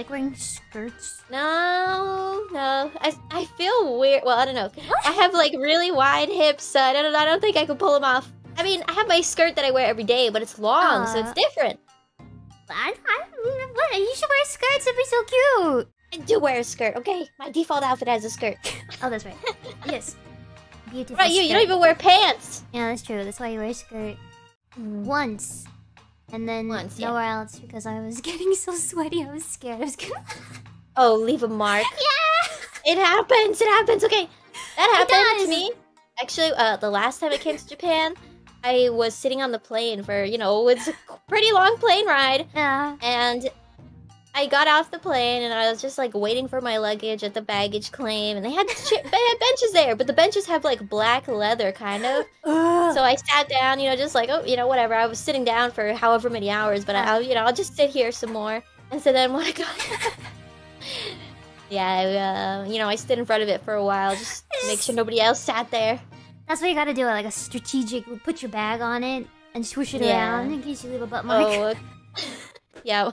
like wearing skirts? No, no. I, I feel weird. Well, I don't know. I have like really wide hips, so I don't I don't think I could pull them off. I mean, I have my skirt that I wear every day, but it's long, so it's Uh. different. I, I, what? You should wear skirts. It'd be so cute. I do wear a skirt, okay? My default outfit has a skirt. Oh, that's right. yes. Beautiful. Right, you, you don't even wear pants. Yeah, that's true. That's why you wear a skirt once, and then Once, yeah. nowhere else because I was getting so sweaty. I was scared. I was gonna. Oh, leave a mark. yeah. It happens. It happens. Okay, that happened to me. Actually, uh, the last time I came to Japan, I was sitting on the plane for you know it's a pretty long plane ride, Yeah. and I got off the plane and I was just like waiting for my luggage at the baggage claim, and they had ch- they had benches there, but the benches have like black leather kind of. Ugh. So I sat down, you know, just like oh, you know, whatever. I was sitting down for however many hours, but I'll you know I'll just sit here some more. And so then when I got Yeah, I, uh, you know, I stood in front of it for a while just to make sure nobody else sat there. That's what you gotta do. Like a strategic. Put your bag on it and swoosh it Yeah. around in case you leave a butt mark. Oh, yeah.